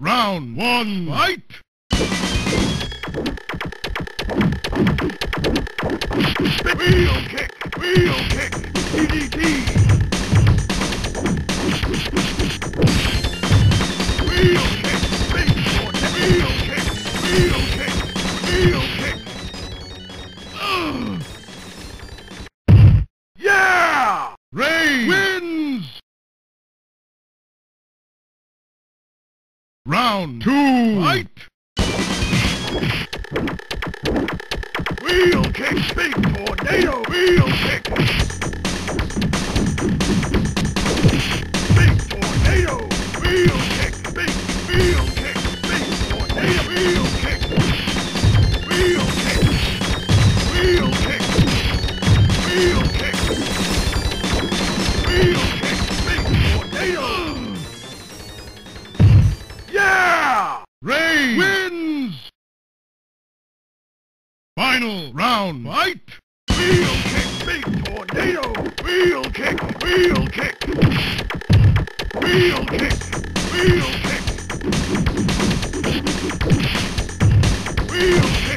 Round one, fight! Wheel kick, wheel kick, DDT. Wheel kick, big boy, wheel kick, wheel kick, wheel kick. Ugh. Yeah! Ray Round two, fight! Wheel kick, big tornado, wheel kick! Final round, fight! Wheel kick, big tornado! Wheel kick, wheel kick! Wheel kick, wheel kick! Wheel kick,